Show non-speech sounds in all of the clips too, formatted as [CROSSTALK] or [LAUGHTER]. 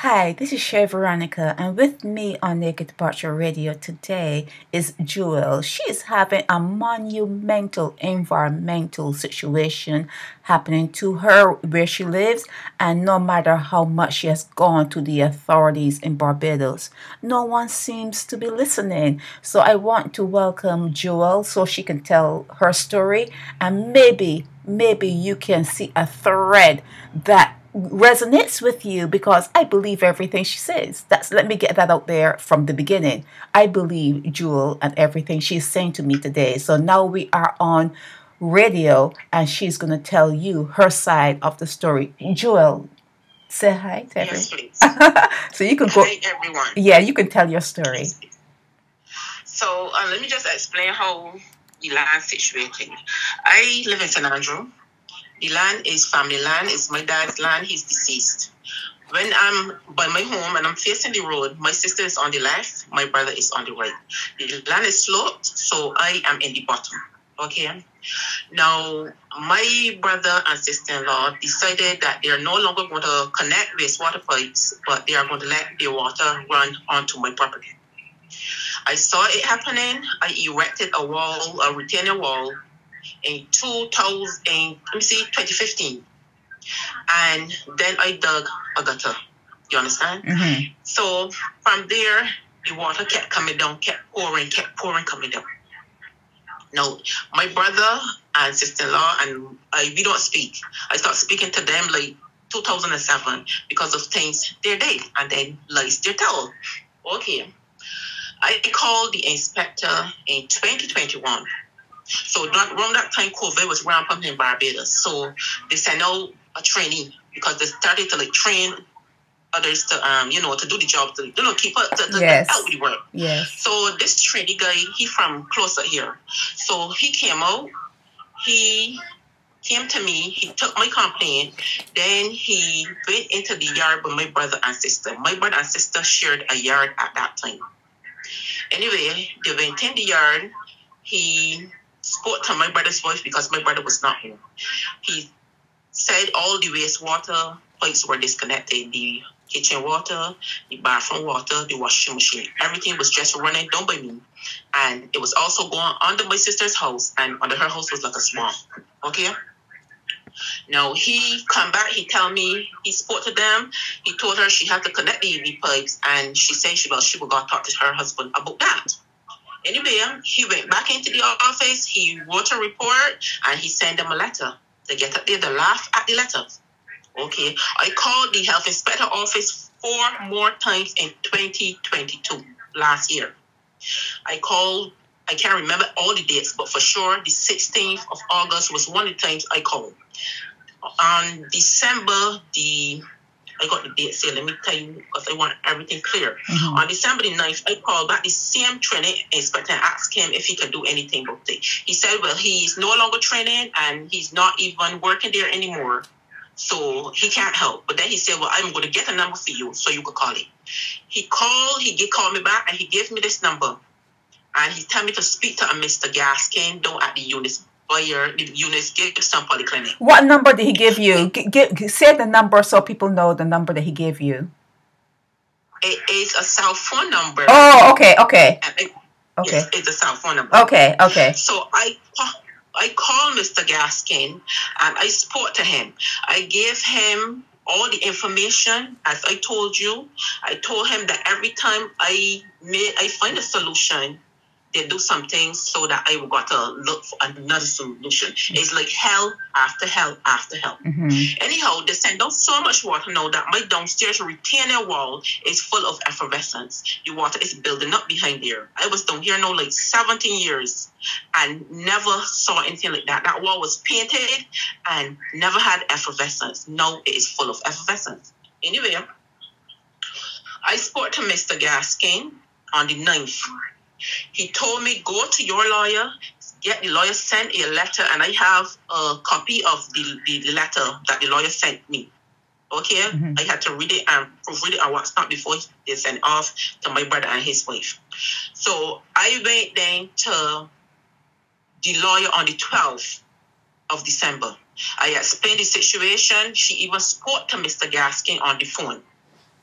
Hi, this is Shay Veronica, and with me on Naked Departure Radio today is Juel. She is having a monumental environmental situation happening to her where she lives, and no matter how much she has gone to the authorities in Barbados, no one seems to be listening. So I want to welcome Juel so she can tell her story, and maybe, maybe you can see a thread that resonates with you because I believe everything she says. That's let me get that out there from the beginning. I believe Juel and everything she's saying to me today. So now we are on radio and she's going to tell you her side of the story. Juel, say hi to Yes, everyone. please. [LAUGHS] so you can go Hi, everyone. Yeah, you can tell your story. So uh, let me just explain how the land situation. I live in San Andrew. The land is family land. It's my dad's land. He's deceased. When I'm by my home and I'm facing the road, my sister is on the left, my brother is on the right. The land is sloped, so I am in the bottom. Okay. Now, my brother and sister-in-law decided that they are no longer going to connect wastewater pipes, but they are going to let the water run onto my property. I saw it happening. I erected a wall, a retaining wall, in 2000, in, let me see, 2015, and then I dug a gutter. You understand? hmm So from there, the water kept coming down, kept pouring, kept pouring, coming down. Now, my brother and sister-in-law and I, we don't speak. I start speaking to them like 2007 because of things they did, and then lies they tell. Okay. I called the inspector in 2021. So that, around that time, COVID was rampant in Barbados. So they sent out a trainee because they started to like train others to um you know to do the job to you know keep up to, to, Yes. out with the work. Yes. So this trainee guy, he from closer here. So he came out, he came to me, he took my complaint, then he went into the yard with my brother and sister. My brother and sister shared a yard at that time. Anyway, they went in the yard, he spoke to my brother's wife because my brother was not here. He said all the wastewater pipes were disconnected. The kitchen water, the bathroom water, the washing machine. Everything was just running down by me. And it was also going under my sister's house, and under her house was like a swamp. Okay? Now he come back, he tell me he spoke to them, he told her she had to connect the pipes, and she said she was she would go talk to her husband about that. Anyway, um, he went back into the office, he wrote a report, and he sent them a letter. They get up there, they laugh at the letter. Okay, I called the health inspector office four more times in 2022, last year. I called, I can't remember all the dates, but for sure, the 16th of August was one of the times I called. On December the, I got the dates here, let me tell you, because I want everything clear. Mhm. On December the 9th, I called back the same training inspector and asked him if he could do anything about it. He said, well, he's no longer training and he's not even working there anymore. So he can't help. But then he said, well, I'm going to get a number for you so you could call it. He called, he did call me back and he gave me this number. And he told me to speak to a Mr. Gaskin down at the Eunice Eunice Gibson Polyclinic. What number did he give you? G- gi- say the number so people know the number that he gave you. It is a cell phone number. Oh, okay, okay, it- okay, Yes, it's a cell phone number. okay, okay. So I I called Mr. Gaskin and I spoke to him. I gave him all the information as I told you. I told him that every time I may I find a solution, they do something so that I will got to look for another solution. It's like hell after hell after hell. hmm Anyhow, they send out so much water now that my downstairs retaining wall is full of effervescence. The water is building up behind there. I was down here now like 17 years and never saw anything like that. That wall was painted and never had effervescence. Now it is full of effervescence. Anyway, I spoke to Mr. Gaskin on the 9th. He told me, go to your lawyer, get the lawyer sent a letter, and I have a copy of the, the letter that the lawyer sent me. Okay, Mhm. I had to read it and proofread it on WhatsApp before they sent off to my brother and his wife. So I went then to the lawyer on the 12th of December. I explained the situation. She even spoke to Mr. Gaskin on the phone.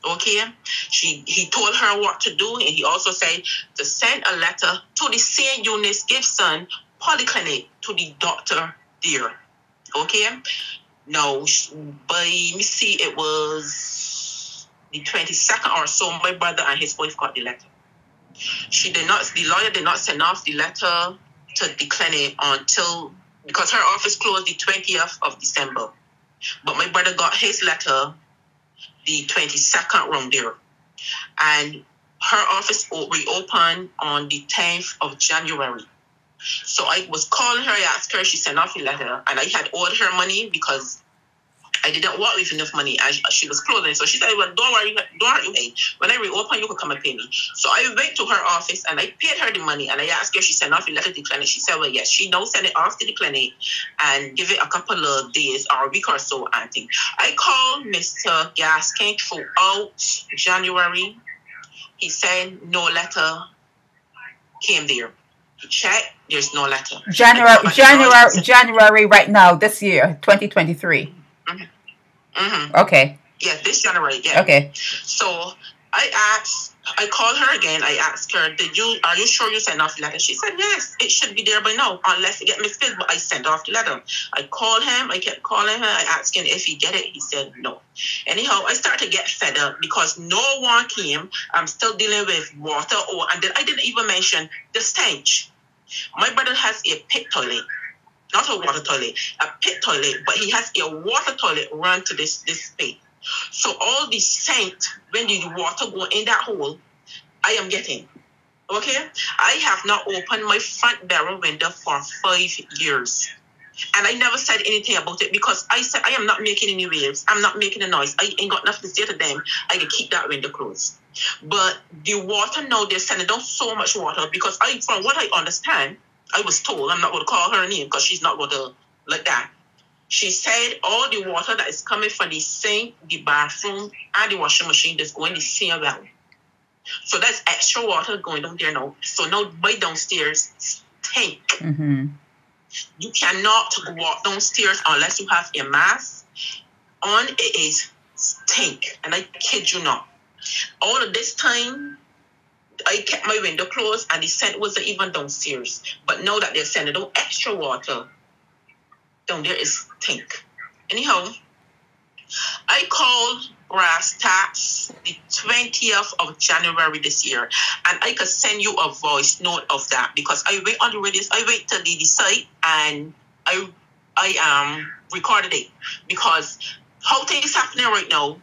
Okay, she he told her what to do, and he also said to send a letter to the St. Eunice Gibson Polyclinic to the doctor there. Okay, now by me see it was the twenty second or so. My brother and his wife got the letter. She did not. The lawyer did not send off the letter to the clinic until because her office closed the twentieth of December. But my brother got his letter the 22nd round there. And her office reopened on the 10th of January. So I was calling her, I asked her, she sent off a letter, and I had owed her money because I didn't work with enough money as she was closing. So she said, Well, don't worry, don't worry. When I reopen, you can come and pay me. So I went to her office and I paid her the money and I asked her, she sent off a letter to the clinic. She said, Well, yes, she now send it off to the clinic and give it a couple of days or a week or so, I think. I called Mr. Gaskin throughout January. He said no letter came there. check, there's no letter. January, January, January, right now, this year, 2023. Mm-hmm. Mm-hmm. Okay. Yeah, this January. Yeah. Okay. So I asked, I called her again. I asked her, "Did you? Are you sure you sent off the letter?" She said, "Yes, it should be there by now, unless it get misfilled." But I sent off the letter. I called him. I kept calling her. I asked him if he get it. He said no. Anyhow, I started to get fed up because no one came. I'm still dealing with water, or and then I didn't even mention the stench. My brother has a pit toilet not a water toilet, a pit toilet, but he has a water toilet run to this this space. So all the scent when the water go in that hole, I am getting. Okay, I have not opened my front barrel window for five years. And I never said anything about it because I said I am not making any waves. I'm not making a noise. I ain't got nothing to say to them. I can keep that window closed. But the water now they're sending down so much water because I from what I understand, I was told, I'm not going to call her name because she's not going to like that. She said all the water that is coming from the sink, the bathroom, and the washing machine is going to the same well. So that's extra water going down there now. So now by downstairs stink. Mm-hmm. You cannot walk downstairs unless you have a mask on. It is stink, and I kid you not. All of this time, I kept my window closed and the scent wasn't even downstairs. But now that they're sending out extra water, down there is stink. Anyhow, I called Brass Tacks the 20th of January this year, and I could send you a voice note of that because I went on the radio, I went to the, the site and I I um recorded it because how things happening right now,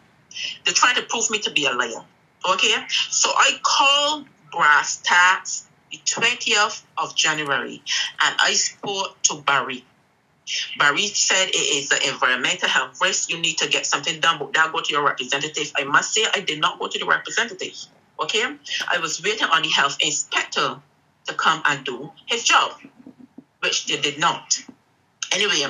they're trying to prove me to be a liar. Okay, so I called Brass Tacks the 20th of January and I spoke to Barry. Barry said it is an environmental health risk. You need to get something done, but that go to your representative. I must say, I did not go to the representative. Okay, I was waiting on the health inspector to come and do his job, which they did not. Anyway,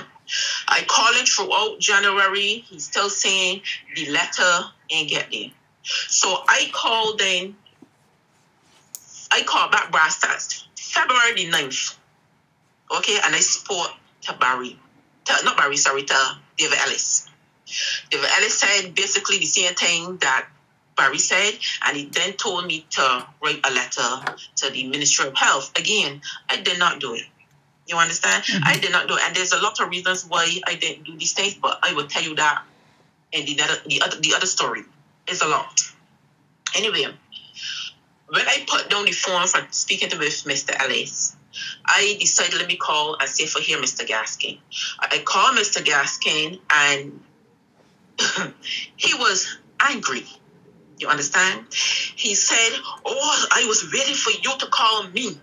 I called him throughout January. He's still saying the letter ain't get there. So I called in, I called back Brass Tacks February the 9th. Okay, and I spoke to Barry. To, not Barry, sorry, to David Ellis. David Ellis said basically the same thing that Barry said, and he then told me to write a letter to the Ministry of Health. Again, I did not do it. You understand? Mm-hmm. I did not do it, and there's a lot of reasons why I didn't do these things, but I will tell you that in the, the other the other story. It's a lot. Anyway, when I put down the phone for speaking to Mr. Ellis, I decided let me call and see for here Mr. Gaskin. I called Mr. Gaskin and [COUGHS] he was angry. You understand? He said, Oh, I was waiting for you to call me.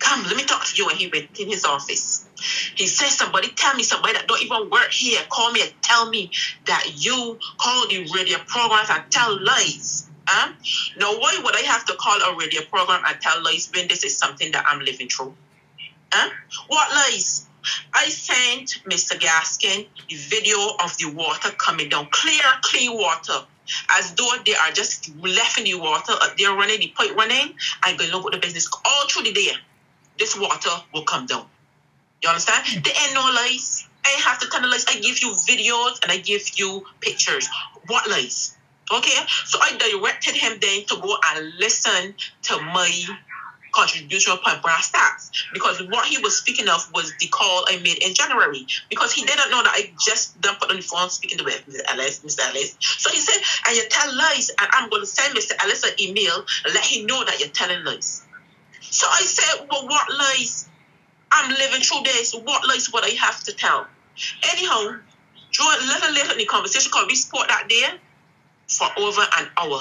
Come, let me talk to you. And he went in his office. He said, Somebody tell me, somebody that don't even work here, call me and tell me that you call the radio programs and tell lies. Huh? Now, why would I have to call a radio program and tell lies when this is something that I'm living through? Huh? What lies? I sent Mr. Gaskin the video of the water coming down, clear, clean water, as though they are just left in the water. They're running the pipe running. I'm going to look at the business all through the day. This water will come down. You understand? There ain't no lies. I have to tell the lies. I give you videos and I give you pictures. What lies? Okay, so I directed him then to go and listen to my contribution point brass tacks because what he was speaking of was the call I made in January because he didn't know that I just then put on the phone speaking to Mr. Ellis, Mr. Ellis. So he said, and you tell lies, and I'm going to send Mr. Ellis an email and let him know that you're telling lies. So I said, well, what lies? I'm living through this. What lies would I have to tell? Anyhow, a little later in the conversation, because we spoke that day for over an hour.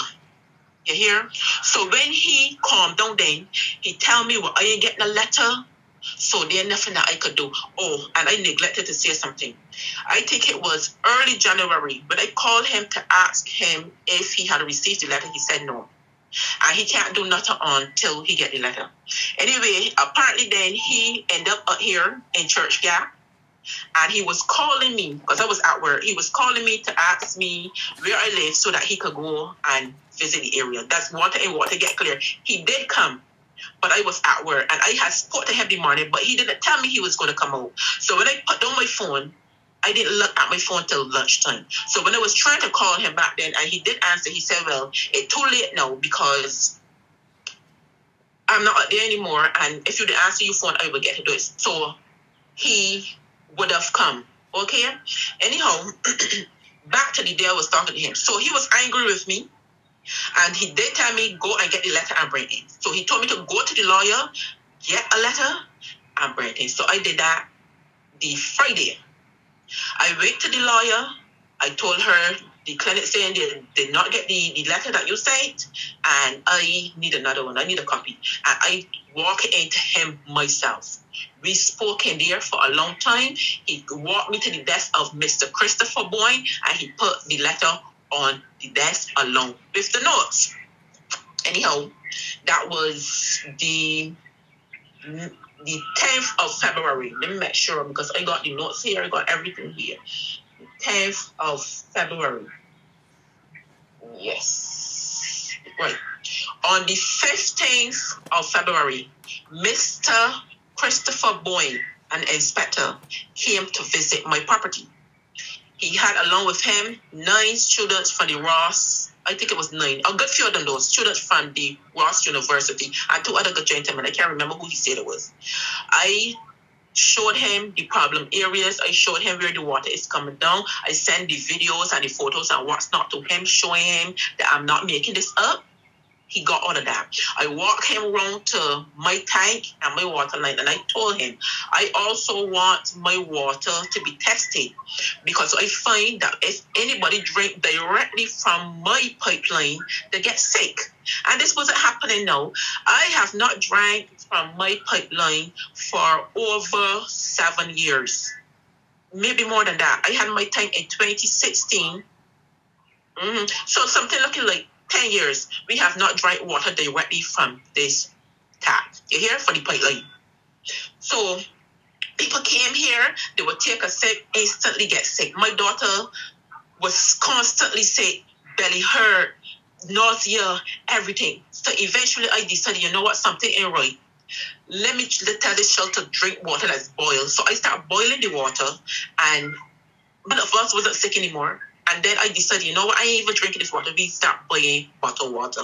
You hear? So when he calmed down then, he tell me, well, I ain't getting a letter. So there's nothing that I could do. Oh, and I neglected to say something. I think it was early January, but I called him to ask him if he had received the letter. He said no. And he can't do nothing until he get the letter. Anyway, apparently then he end up up here in Church Gap and he was calling me because I was at work. He was calling me to ask me where I live so that he could go and visit the area. That's I want to get clear. He did come, but I was at work and I had spoke to him the morning, but he didn't tell me he was going to come out. So when I put down my phone, I didn't look at my phone till lunchtime. So when I was trying to call him back then, and he did answer, he said, "Well, it's too late now because." I'm not there anymore, and if you didn't answer your phone, I would get to do it. So he would have come. Okay? Anyhow, [CLEARS THROAT] back to the day I was talking to him. So he was angry with me. And he did tell me, go and get the letter and bring it. So he told me to go to the lawyer, get a letter, and bring it. So I did that the Friday. I went to the lawyer. I told her the clinic saying they did not get the, the letter that you sent, and I need another one. I need a copy. And I walked into him myself. We spoke in there for a long time. He walked me to the desk of Mr. Christopher Boyne and he put the letter on the desk along with the notes. Anyhow, that was the the 10th of February. Let me make sure because I got the notes here, I got everything here. 10th of February. Yes. Right. On the 15th of February, Mr. Christopher Boyne, an inspector, came to visit my property. He had along with him nine students from the Ross, I think it was nine, a good few of them those students from the Ross University and two other good gentlemen. I can't remember who he said it was. I showed him the problem areas. I showed him where the water is coming down. I sent the videos and the photos and what's not to him, showing him that I'm not making this up he got all of that. I walked him around to my tank and my water line, and I told him I also want my water to be tested because I find that if anybody drink directly from my pipeline, they get sick. And this wasn't happening now. I have not drank from my pipeline for over seven years, maybe more than that. I had my tank in 2016. Mm-hmm. So something looking like 10 years, we have not drank water directly from this tap. You hear? For the pipeline. So people came here, they would take a sip, instantly get sick. My daughter was constantly sick, belly hurt, nausea, everything. So eventually I decided, you know what, something ain't right. Let me tell this child to drink water that's boiled. So I started boiling the water and one of us wasn't sick anymore. And then I decided, you know what, I ain't even drinking this water. We start buying bottled water.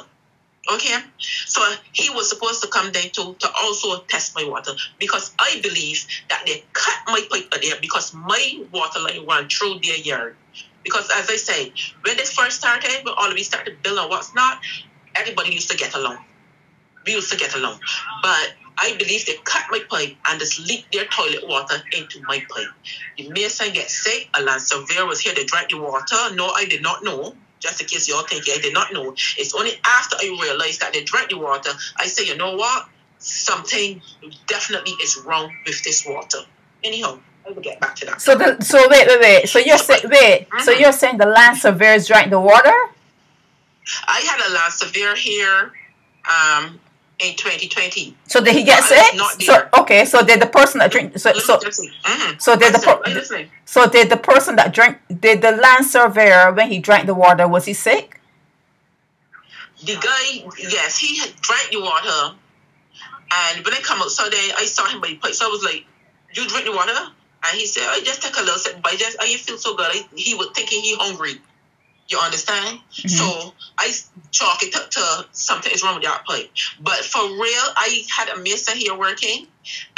Okay, so he was supposed to come there to, to also test my water because I believe that they cut my pipe there because my water line ran through their yard. Because as I say, when this first started, when all of we started building what's not, everybody used to get along. We used to get along. But I believe they cut my pipe and just leaked their toilet water into my pipe. The mason get sick. Alan Severe was here to drink the water. No, I did not know. Just in case y'all think I did not know. It's only after I realized that they drank the water, I say, you know what? Something definitely is wrong with this water. Anyhow, I will get back to that. So the so wait wait wait. So you're saying wait. Mm-hmm. So you're saying the land surveyors drank the water? I had a land surveyor here. Um, in 2020. So did he get sick? So okay, so did the person that drink so so mm-hmm. so did the per, so did the person that drank did the land surveyor when he drank the water was he sick? The guy, yes, he drank the water, and when I come out, so then I saw him by the pipe. So I was like, "You drink the water?" And he said, "I just take a little sip, but I just I feel so good." I, he was thinking he hungry. You understand? Mm-hmm. So I chalk it up to something is wrong with that pipe. But for real, I had a mason here working,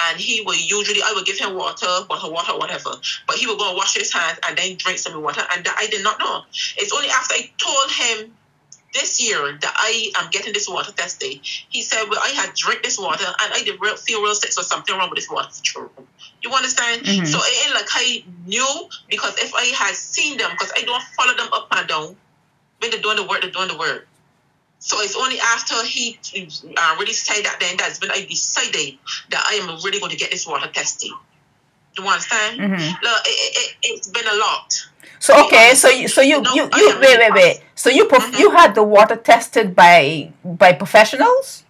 and he would usually I would give him water, bottle water, whatever. But he would go and wash his hands and then drink some water, and I did not know. It's only after I told him this year that I am getting this water tested, he said, Well, I had drink this water and I did real, feel real sick, so something wrong with this water. True. You understand? Mm-hmm. So it ain't like I knew because if I had seen them, because I don't follow them up and down, when they're doing the work, they're doing the work. So it's only after he uh, really said that then that's when I decided that I am really going to get this water tested. You understand? Mm-hmm. Look, it, it, has been a lot. So okay, so you, so you, no, you, you wait, wait, wait. So you prof- mm-hmm. you had the water tested by by professionals?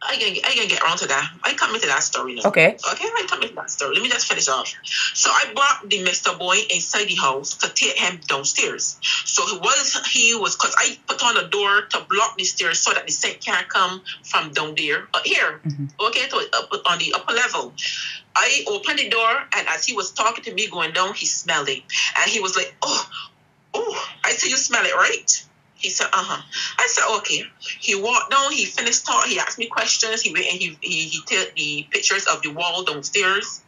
I can I can get around to that. I come into that story now. Okay. Okay, I come into that story. Let me just finish off. So I brought the Mr. Boyne inside the house to take him downstairs. So he was he was because I put on a door to block the stairs so that the scent can't come from down there uh, here. Mm-hmm. Okay, so up on the upper level. I opened the door and as he was talking to me going down, he smelled it. And he was like, Oh, oh, I said you smell it, right? He said, uh huh. I said, okay. He walked down, he finished talking, he asked me questions, he and he, he, he took the pictures of the wall downstairs,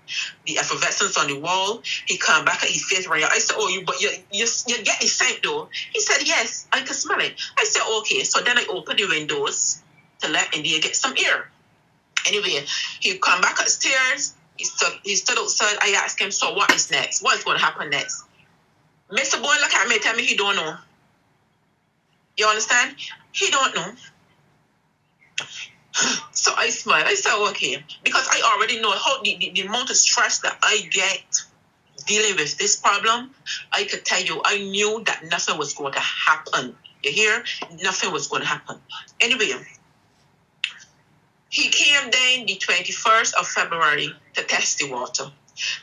the effervescence on the wall. He come back and he face right I said, oh, you but you, you, you get the scent though? He said, yes, I can smell it. I said, okay. So then I opened the windows to let India get some air. Anyway, he come back upstairs, he stood, he stood outside. I asked him, so what is next? What is going to happen next? Mr. Boyne look at me, tell me he don't know. You understand? He don't know. [SIGHS] So I smile. I said, okay. Because I already know how the, the, the amount of stress that I get dealing with this problem, I could tell you, I knew that nothing was going to happen. You hear? Nothing was going to happen. Anyway, he came then the 21st of February to test the water.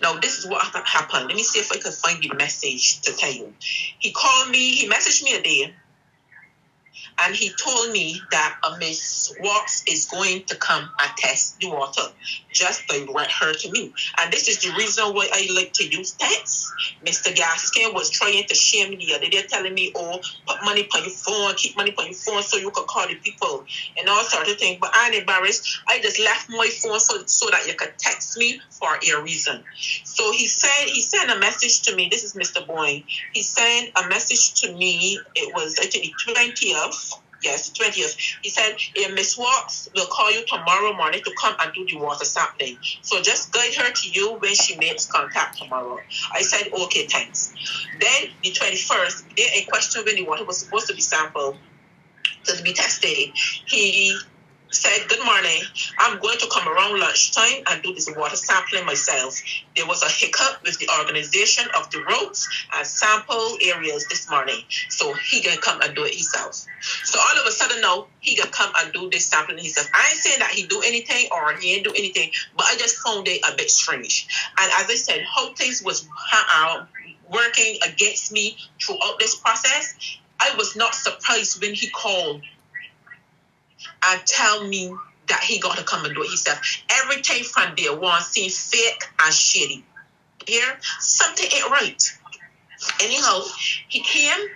Now, this is what happened. Let me see if I can find the message to tell you. He called me, he messaged me a day and he told me that a Miss Watts is going to come and test the water. Just direct her to me. And this is the reason why I like to use text. Mr. Gaskin was trying to shame me the other day, telling me, oh, put money on your phone, keep money on your phone so you can call the people and all sort of things. But I'm embarrassed. I just left my phone so, so that you could text me for a reason. So he said, he sent a message to me. This is Mr. Boyne. He sent a message to me. It was actually 20th Yes, 20th. He said, if Miss Watts will call you tomorrow morning to come and do the water sampling. So just guide her to you when she makes contact tomorrow. I said, okay, thanks. Then the 21st, day in question when the water was supposed to be sampled, to be tested, he said, Good morning. I'm going to come around lunchtime and do this water sampling myself. There was a hiccup with the organization of the roads and sample areas this morning. So he can come and do it himself. So all of a sudden now he can come and do this sampling himself. I ain't saying that he do anything or he ain't do anything, but I just found it a bit strange. And as I said, how things was uh, working against me throughout this process, I was not surprised when he called and tell me that he got to come and do it himself. Everything from day one seems fake and shady. Here, something ain't right. Anyhow, he came,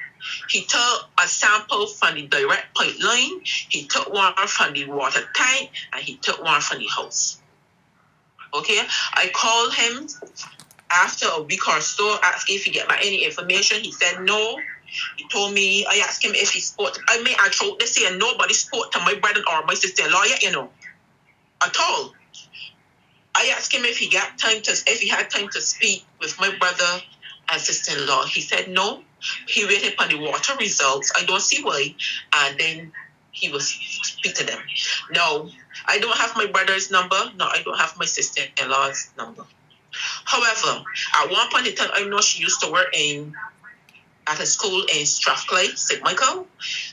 he took a sample from the direct pipeline, he took one from the water tank, and he took one from the house. Okay, I called him after a week or so, if he get my any information. He said no. He told me, I asked him if he spoke. I mean, I told this here, nobody spoke to my brother or my sister lawyer, you know, at all. I asked him if he got time to, if he had time to speak with my brother and sister-in-law. He said no. He waited upon the water results. I don't see why. And then he was speak to them. No, I don't have my brother's number. No, I don't have my sister-in-law's number. However, at one point in time, I know she used to work in at a school in Strathclyde, St. Michael.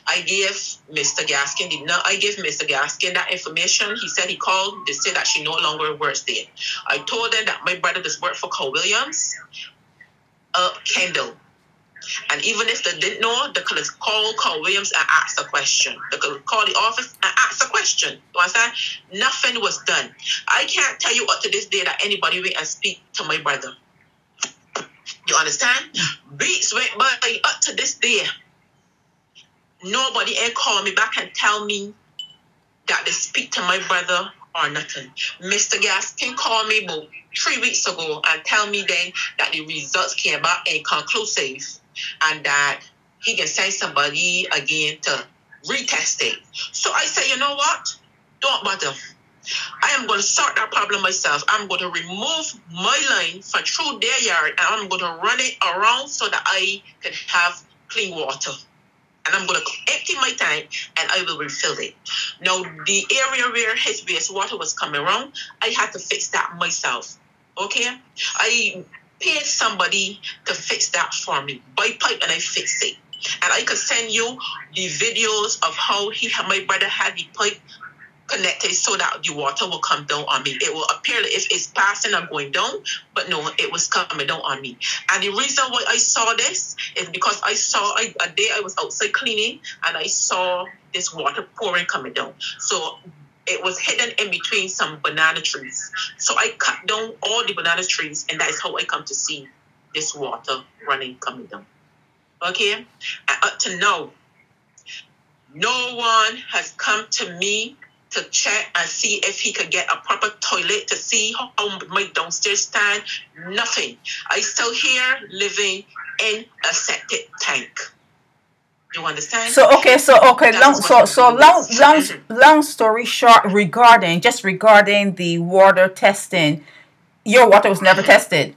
I gave Mr. Gaskin, did not I gave Mr. Gaskin that information. He said he called, they said that she no longer works there. I told them that my brother does work for Carl Williams, uh, Kendall. And even if they didn't know, they could call Carl Williams and ask a question. They could call the office and ask a question. You understand? Nothing was done. I can't tell you up to this day that anybody went and speak to my brother. You understand? Beats went by up to this day. Nobody ever called me back and tell me that they speak to my brother or nothing. Mr. Gaskin called me about three weeks ago and tell me then that the results came back inconclusive and that he can send somebody again to retest it. So I say, you know what? Don't bother. I am going to sort that problem myself. I'm going to remove my line from through their yard and I'm going to run it around so that I can have clean water. And I'm going to empty my tank and I will refill it. Now, the area where his water was coming around, I had to fix that myself. Okay? I paid somebody to fix that for me by pipe and I fixed it. And I could send you the videos of how he my brother had the pipe connected so that the water will come down on me. It will appear if it's passing and going down, but no, it was coming down on me. And the reason why I saw this is because I saw a, a day I was outside cleaning and I saw this water pouring coming down. So it was hidden in between some banana trees. So I cut down all the banana trees, and that is how I come to see this water running coming down. Okay, and up to now, no one has come to me to check and see if he could get a proper toilet to see how my downstairs stand. Nothing. I still here living in a septic tank. You understand? So okay, so okay, long so so long long long story short regarding just regarding the water testing, your water was never tested.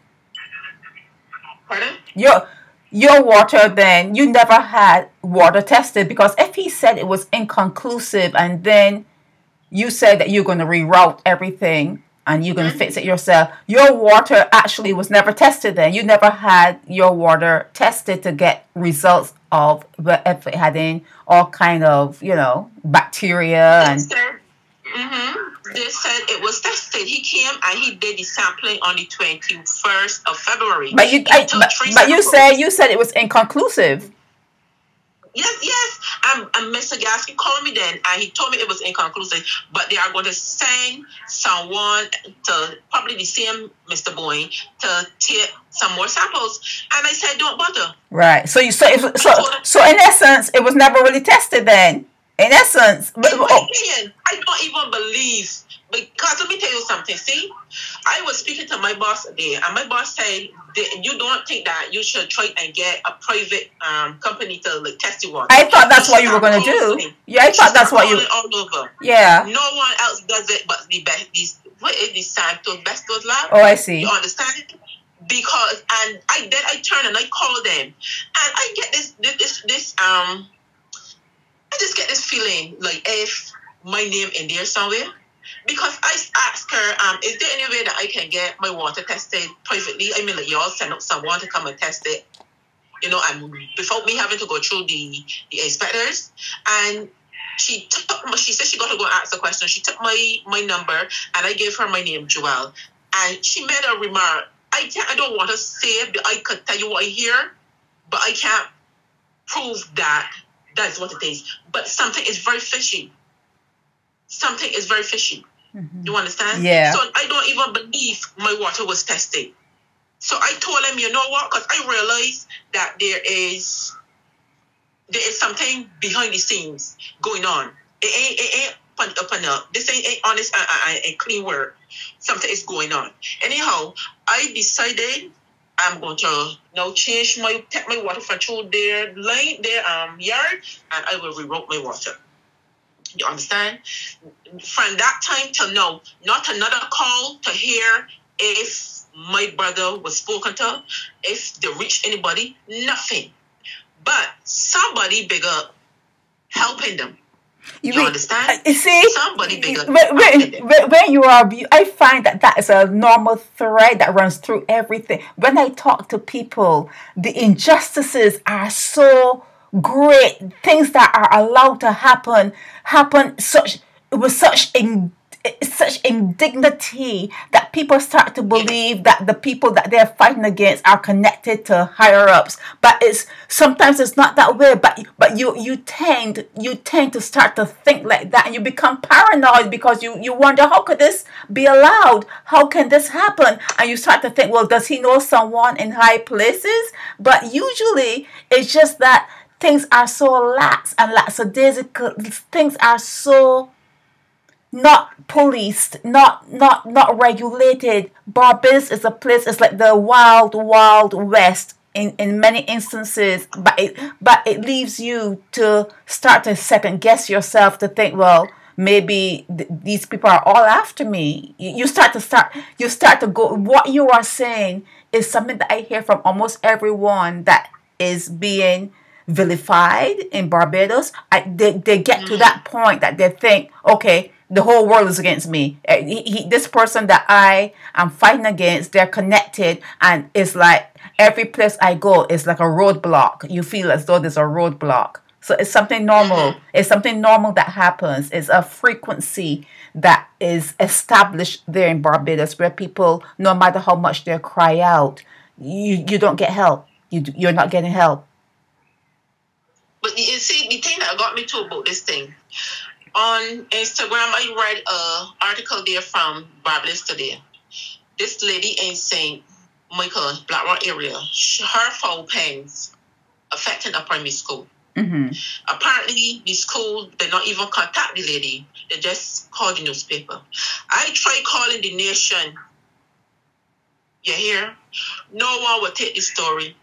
Pardon? Your your water then you never had water tested because if he said it was inconclusive and then you said that you're going to reroute everything and you're going to mm-hmm. fix it yourself. Your water actually was never tested then. You never had your water tested to get results of if it had in all kind of, you know, bacteria and. Mm-hmm. They said it was tested. He came and he did the sampling on the 21st of February. But you, I, but, but you said you said it was inconclusive. Yes, yes. And Mr. Gaskin called me then, and he told me it was inconclusive, but they are going to send someone to probably the same Mr. Boyne to take some more samples. And I said, don't bother. Right. So you so if, so so in essence, it was never really tested then. In essence, but, in my oh. opinion, I don't even believe because let me tell you something. See, I was speaking to my boss today, and my boss said you don't think that you should try and get a private um, company to like test you on. I thought that's what you were going to do. Yeah, I thought that's what you. All over. Yeah. No one else does it but the best. These what is the Santos Bestos lab? Oh, I see. You understand? Because and I then I turn and I call them, and I get this this this, this um. I just get this feeling like if my name in there somewhere because I asked her, um, is there any way that I can get my water tested privately? I mean, like y'all send up someone to come and test it, you know, and without me having to go through the the inspectors. And she took, she said she got to go ask a question. She took my my number and I gave her my name, Joelle, and she made a remark. I can't, I don't want to say it, but I could tell you what I hear, but I can't prove that that's what it is. But something is very fishy something is very fishy. Mm-hmm. You understand? Yeah. So I don't even believe my water was tested. So I told him, you know what? Because I realized that there is there is something behind the scenes going on. It ain't it ain't up and up. This ain't, ain't honest and, and, and clean work. Something is going on. Anyhow, I decided I'm going to now change my take my water from through their line, their um yard, and I will reroute my water. You understand? From that time till now, not another call to hear if my brother was spoken to, if they reached anybody, nothing. But somebody bigger helping them. You, you understand? Uh, you see, somebody bigger. When, when, when you are, I find that that is a normal thread that runs through everything. When I talk to people, the injustices are so great things that are allowed to happen happen such with such in, such indignity that people start to believe that the people that they're fighting against are connected to higher ups. But it's sometimes it's not that way. But but you you tend you tend to start to think like that, and you become paranoid because you you wonder how could this be allowed? How can this happen? And you start to think, well, does he know someone in high places? But usually it's just that things are so lax and lax lackadaisical. Things are so not policed, not not not regulated. Barbados is a place. It's like the wild, wild west in in many instances. But it but it leaves you to start to second guess yourself to think, well, maybe th- these people are all after me. You, you start to start. You start to go. What you are saying is something that I hear from almost everyone that is being vilified in Barbados. I, they, they get to that point that they think, okay, the whole world is against me. Uh, he, he, this person that I am fighting against, they're connected, and it's like every place I go is like a roadblock. You feel as though there's a roadblock. So it's something normal. It's something normal that happens. It's a frequency that is established there in Barbados where people, no matter how much they cry out, you, you don't get help. You, you're not getting help. But you see, the thing that got me to about this thing, on Instagram, I read a article there from Barbados today. This lady in St. Michael, Blackrock area, her phone pens affecting a primary school. Mm-hmm. Apparently, the school did not even contact the lady. They just called the newspaper. I tried calling the nation. You hear? No one would take the story.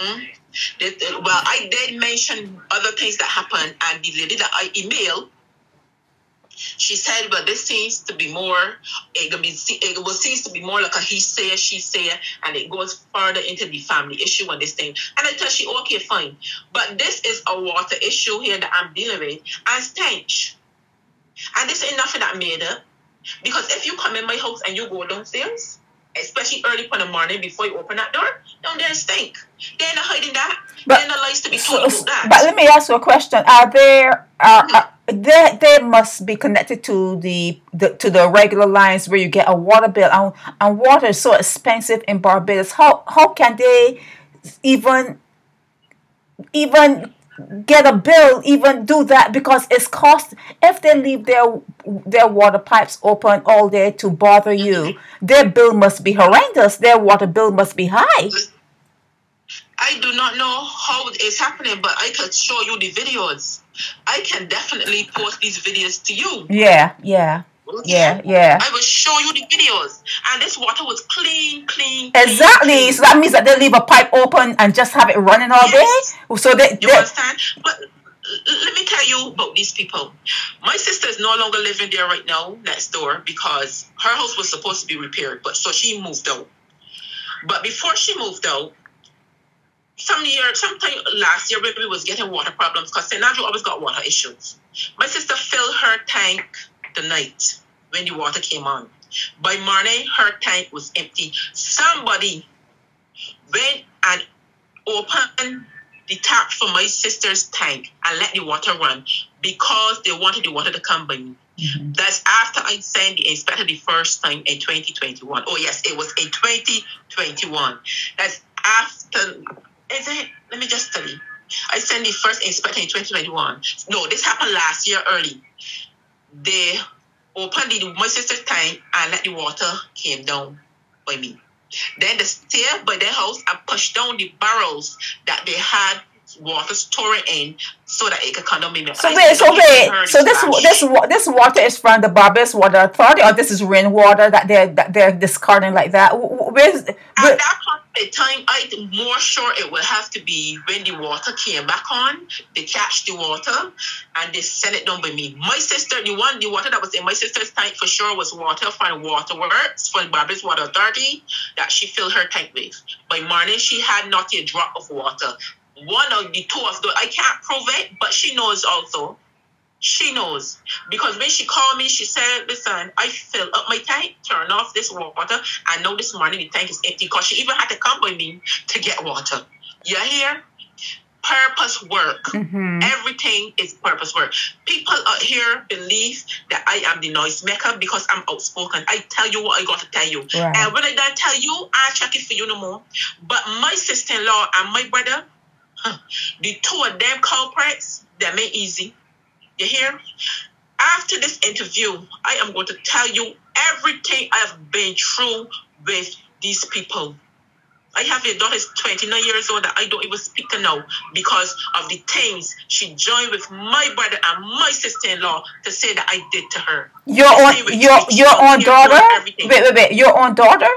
Hmm? They, well, I did mention other things that happened, and the lady that I emailed, she said, "Well, this seems to be more. It, was seems to be more like a he say, she say, and it goes further into the family issue and this thing." And I tell she, "Okay, fine, but this is a water issue here that I'm dealing with, and stench, and this ain't nothing that made up. Because if you come in my house and you go downstairs." Especially early in the morning before you open that door, down there stink. They're not hiding that. But, They're not to be told so, that. But let me ask you a question. Are there are, mm-hmm. are they, they must be connected to the, the to the regular lines where you get a water bill and, and water is so expensive in Barbados. How how can they even even get a bill even do that because it's cost if they leave their their water pipes open all day to bother you their bill must be horrendous. Their water bill must be high. I do not know how it's happening but i could show you the videos. I can definitely post these videos to you. Yeah yeah yeah, yeah. I will show you the videos, and this water was clean, clean. Exactly. Clean, so that means that they leave a pipe open and just have it running all yes. day. So they, you they, understand? But let me tell you about these people. My sister is no longer living there right now, next door, because her house was supposed to be repaired, but so she moved out. But before she moved out, some year, sometime last year, we was getting water problems because St. Andrew always got water issues. My sister filled her tank the night when the water came on. By morning, her tank was empty. Somebody went and opened the tap for my sister's tank and let the water run because they wanted the water to come by me. Mm-hmm. That's after I sent the inspector the first time in 2021. Oh, yes, it was in 2021. That's after, is it? Let me just tell you. I sent the first inspector in 2021. No, this happened last year early. They opened the, my sister's tank and let the water came down by me. Then the stayed by their house and pushed down the barrels that they had water stored in so that it could come down. So wait, so wait, so this this this water is from the Barbados Water Authority, or this is rainwater that they're that they're discarding like that? Where's where, in time, I'm more sure it will have to be when the water came back on. They catch the water and they send it down by me. My sister, the one, the water that was in my sister's tank for sure was water from Waterworks, from Barbados Water Authority that she filled her tank with. By morning, she had not a drop of water one of the two of those. I can't prove it, but she knows also. She knows because when she called me, she said, "Listen, I fill up my tank, turn off this water. I know this morning the tank is empty because she even had to come by me to get water. You hear? purpose work. Mm-hmm. Everything is purpose work. People out here believe that I am the noise maker because I'm outspoken. I tell you what I got to tell you. Right. And when I don't tell you, I check it for you no more. But my sister in law and my brother, huh, the two of them culprits, they made easy. You hear? After this interview, I am going to tell you everything I've been through with these people. I have a daughter who's 29 years old that I don't even speak to now because of the things she joined with my brother and my sister-in-law to say that I did to her. Your own, your, your own daughter? Wait, wait, wait. Your own daughter?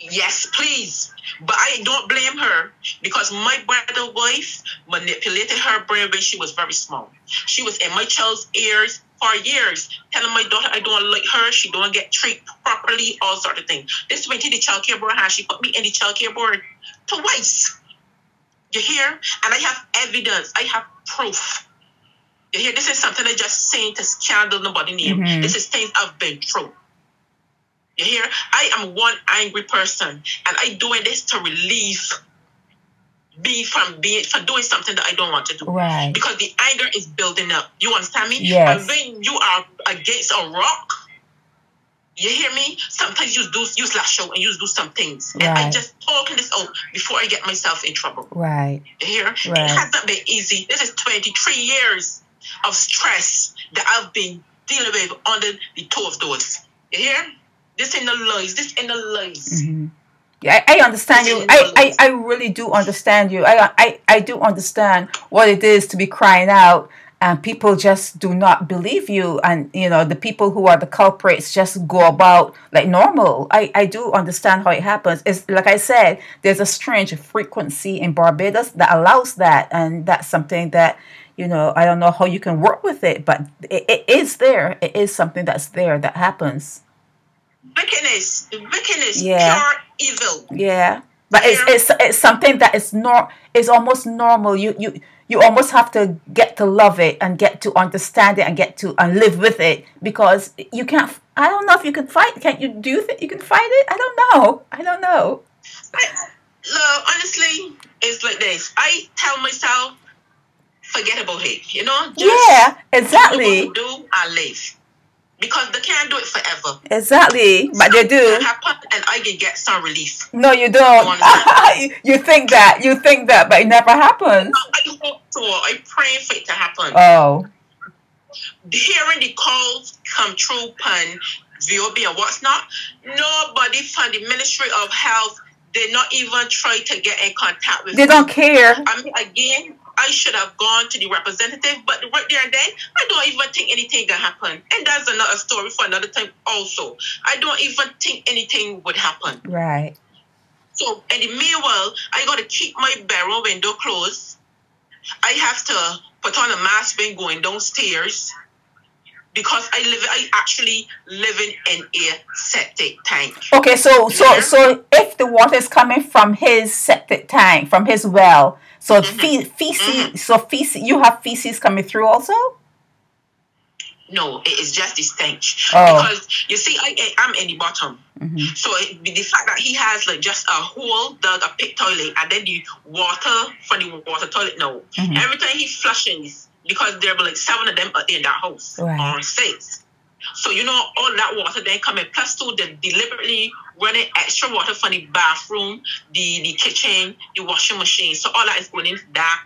Yes, please. But I don't blame her because my brother wife manipulated her brain when she was very small. She was in my child's ears for years, telling my daughter I don't like her, she don't get treated properly, all sort of things. This went to the child care board and she put me in the child care board twice. You hear? And I have evidence, I have proof. You hear? This is something I just saying to scandal nobody name. Mm-hmm. This is things I've been through. You hear? I am one angry person and I doing this to relieve be from being for doing something that I don't want to do. Right. Because the anger is building up. You understand me? Yes. And when you are against a rock, you hear me? Sometimes you do you slash out and you do some things. Right. And I just talking this out before I get myself in trouble. Right. You hear? Right. It hasn't been easy. This is 23 years of stress that I've been dealing with under the two of those. You hear? This ain't no lies. This ain't no lies. Mm-hmm. I, I understand you. I, I, I really do understand you. I, I, I do understand what it is to be crying out and people just do not believe you and you know the people who are the culprits just go about like normal i i do understand how it happens it's like i said there's a strange frequency in barbados that allows that and that's something that you know i don't know how you can work with it but it, it is there it is something that's there that happens wickedness wickedness yeah. pure evil. Yeah. But it's, it's it's something that is not is almost normal. You you you almost have to get to love it and get to understand it and get to and live with it because you can't. I don't know if you can fight. Can't you? Do you think you can fight it? I don't know. I don't know. I, look, honestly, it's like this. I tell myself, forget about it. You know. yeah, exactly. Do I live? Because they can't do it forever. Exactly, but they do. Happen and I can get some relief. No, you don't. [LAUGHS] you think that you think that, but it never happens. I hope so. I pray for it to happen. Oh. Hearing the calls come true, pan VOB and what's not. Nobody from the Ministry of Health did not even try to get in contact with. They me. don't care. I mean, again, I should have gone to the representative, but right there and then, I don't even think anything can happen. And that's another story for another time also. I don't even think anything would happen. Right. So, in the meanwhile, I got to keep my barrel window closed. I have to put on a mask when going downstairs because I live I actually living in a septic tank. Okay, so so so if the water is coming from his septic tank, from his well, so mm-hmm. fe- feces, mm-hmm. so feces, you have feces coming through also. No, it is just the stench. Oh. Because you see, I, I'm in the bottom. Mm-hmm. So it, the fact that he has like just a hole, dug a pit toilet, and then the water for the water toilet. No, mm-hmm. every time he flushes, because there were like seven of them in that house right. or six. So you know all that water then coming plus two they deliberately running extra water from the bathroom, the the kitchen, the washing machine. So all that is going into that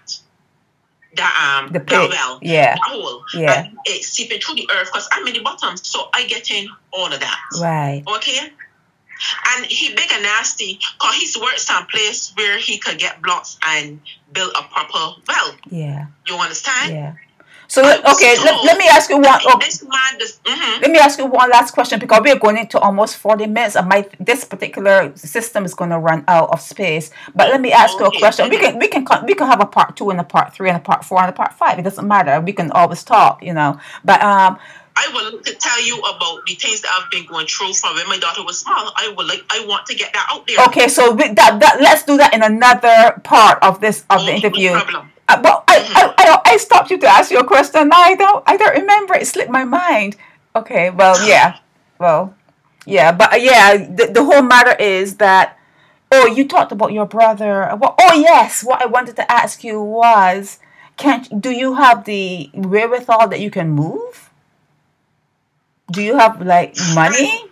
that um the well, yeah, that hole, yeah, and it's seeping through the earth because I'm in the bottom, so I get in all of that. Right. Okay. And he big and nasty because he's worked some place where he could get blocks and build a proper well. Yeah. You understand? Yeah. So okay, let, let me ask you one. Oh, mm-hmm. Let me ask you one last question because we are going into almost forty minutes, and my this particular system is going to run out of space. But let me ask okay. you a question. We can we can we can have a part two and a part three and a part four and a part five. It doesn't matter. We can always talk, you know. But um. I would like to tell you about the things that I've been going through from when my daughter was small. I would like, I want to get that out there. Okay, so that, that let's do that in another part of this of the interview. No uh, but I, I, I, I, stopped you to ask you a question. I don't I don't remember. It slipped my mind. Okay. Well, [SIGHS] yeah. Well, yeah. But uh, yeah, the, the whole matter is that Oh, you talked about your brother. Well, oh yes, what I wanted to ask you was, can't do you have the wherewithal that you can move? Do you have like money?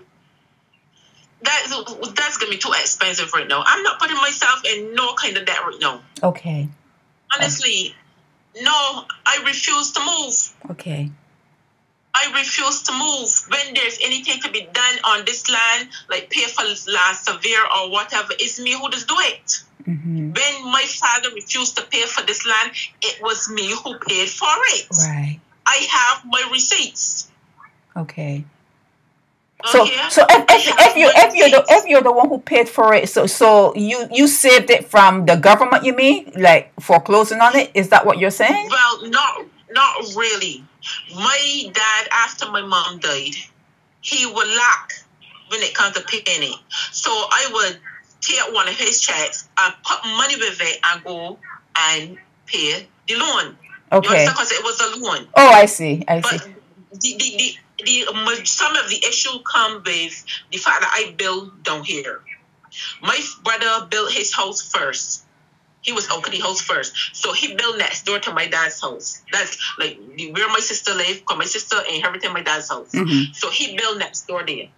That that's gonna be too expensive right now. I'm not putting myself in no kind of debt right now. Okay. Honestly, no, I refuse to move. Okay. I refuse to move. When there's anything to be done on this land, like pay for land surveyor or whatever, it's me who does do it. Mm-hmm. When my father refused to pay for this land, it was me who paid for it. Right. I have my receipts. Okay. Oh, so, Okay? so if, if, if you if you're the if you're the one who paid for it, so so you you saved it from the government, you mean, like foreclosing on it? Is that what you're saying? Well, not not really. My dad, after my mom died, he would lack when it comes to paying it. So I would take one of his checks and put money with it and go and pay the loan. Okay. Because it was a loan. Oh, I see. I see. But the, the, the, the, some of the issue come with the fact that I build down here. My brother built his house first. He was Oakley house first. So he built next door to my dad's house. That's like where my sister lived, because my sister inherited my dad's house. Mhm. So he built next door there.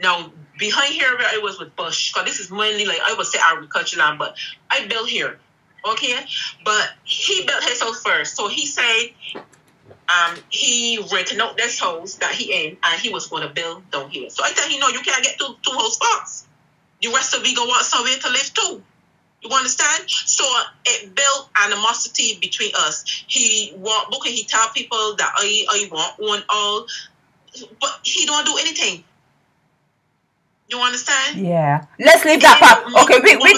Now, behind here where I was with Bush, because this is mainly like, I would say agriculture land, but I built here. Okay? But he built his house first. So he said, um, he rented out this house that he in, and he was going to build down here. So I tell him, no, you can't get two, two house spots. The rest of we gonna want somewhere to live too. You understand? So it built animosity between us. He want and he tell people that I I want one all, but he don't do anything. You understand? Yeah. Let's leave that part. Okay, we, we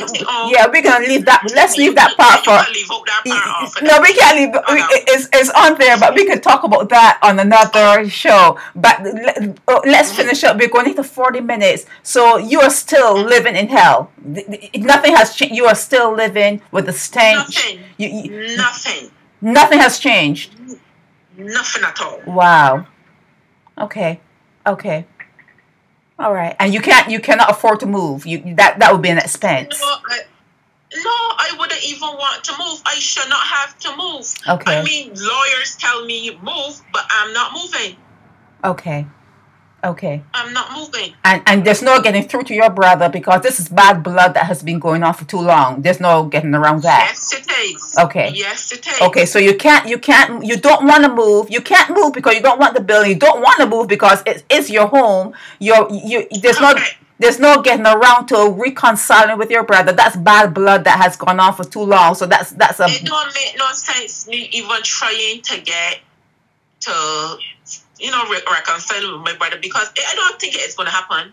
yeah, we're gonna leave that. Let's leave that part for. can leave out that part. No, we can't leave. We- It's, it's on there, but we can talk about that on another show. But oh, let's mm-hmm. finish up. We're going into 40 minutes. So you are still mm-hmm. living in hell. Th- th- Nothing has changed. You are still living with the stench. Nothing. You, you, Nothing. nothing has changed. Nothing at all. Wow. Okay. Okay. All right. And you can't. You cannot afford to move. You that that would be an expense. No, I, no, I wouldn't even want to move. I should not have to move. Okay. I mean, lawyers tell me move, but I'm not moving. Okay. Okay. I'm not moving. And and there's no getting through to your brother because this is bad blood that has been going on for too long. There's no getting around that. Yes, it is. Okay. Yes, it is. Okay, so you can't, you can't, you don't want to move. You can't move because you don't want the building. You don't want to move because it is your home. You're, you, there's no, there's no getting around to reconciling with your brother. That's bad blood that has gone on for too long. So that's, that's a, It don't make no sense me even trying to get to, you know, re- reconcile with my brother because I don't think it's going to happen.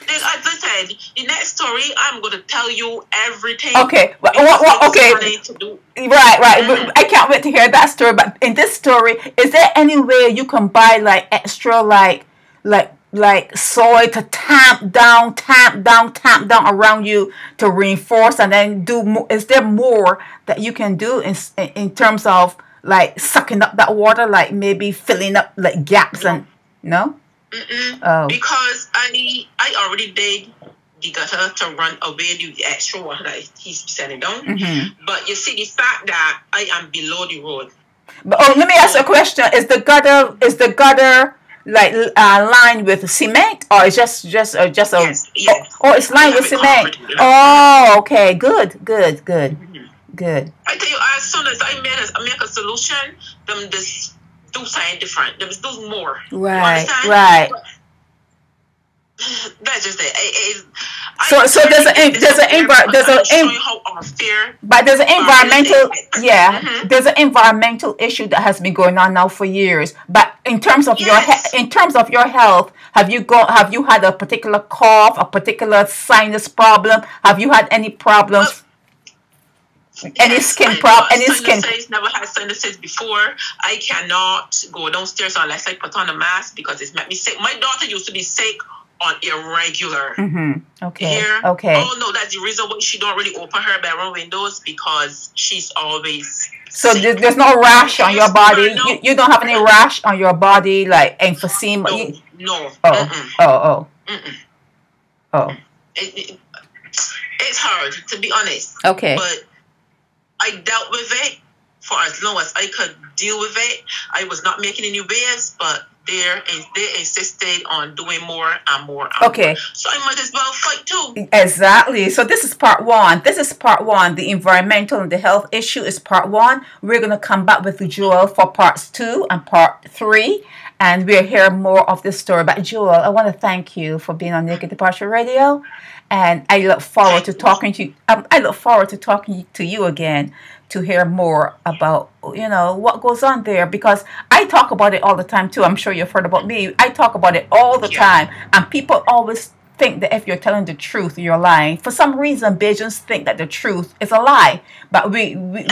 As I said, the next story, I'm going to tell you everything. okay, well, well, okay. planning to do Right, right. But mm-hmm. I can't wait to hear that story. But in this story, is there any way you can buy like extra, like, like, like soil to tamp down, tamp down, tamp down around you to reinforce, and then do more? Is there more that you can do in in terms of like sucking up that water, like maybe filling up like gaps and no? Mm-mm. Oh, because I I already did the gutter to run away the extra water that he's sending down. hmm But you see the fact that I am below the road. but oh, let me ask a question: Is the gutter is the gutter like uh, lined with cement, or is just just uh, just a Yes, yes. Oh, oh, it's lined with it cement. Oh, okay, good, good, good, good. I tell you, as soon as I made a, I make a solution, them this do something different. Them do more. Right, right. [SIGHS] That's just it. it, it So- so there's a- there's a envi- there's a I'm showing en- how unfair. But there's an environmental, yeah, Mhm. there's an environmental issue that has been going on now for years. But in terms of your Yes. he- in terms of your health, have you go have you had a particular cough, a particular sinus problem? Have you had any problems? Any Yes, skin I prob got any skin sinusitis, Never had sinuses before. I cannot go downstairs unless I put on a mask because it's made me sick. My daughter used to be sick on irregular. hmm Okay. Here. Okay. Oh no, that's the reason why she don't really open her bedroom windows because she's always. So sick. there's, there's no rash on your body. No. You, you don't have any rash on your body like emphysema. no, You- no. oh, Mm-mm. oh, oh, Mm-mm. oh. It- it- It's hard to be honest. Okay. But I dealt with it for as long as I could deal with it. I was not making any waves, but there and they insisted on doing more and more. And Okay. more. So I might as well fight too. Exactly. So this is part one. This is part one. The environmental and the health issue is part one. We're gonna come back with Juel for parts two and part three, and we'll hear more of this story. But Juel, I want to thank you for being on Naked Departure Radio, and I look forward to talking to you. Um, I look forward to talking to you again to hear more about you know what goes on there because I talk about it all the time too. I'm sure you've heard about me. I talk about it all the Yeah. time, and people always think that if you're telling the truth, you're lying. For some reason, Bajans think that the truth is a lie, but we, we, we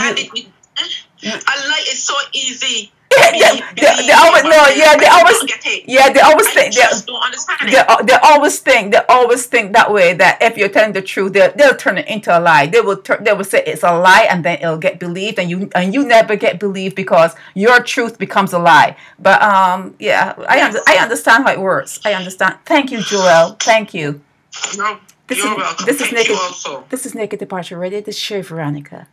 it, I like it's so easy. Yeah, they, they always no, yeah, they always yeah, they always think they, just don't understand they, they always think they always think that way that if you're telling the truth, they they'll turn it into a lie. They will turn they will say it's a lie, and then it'll get believed, and you and you never get believed because your truth becomes a lie. But um, yeah, I under, I understand how it works. I understand. Thank you, Juel. Thank you. No, This you're is welcome. this is Thank naked. This is Naked Departure Radio. This is Sheri Veronica.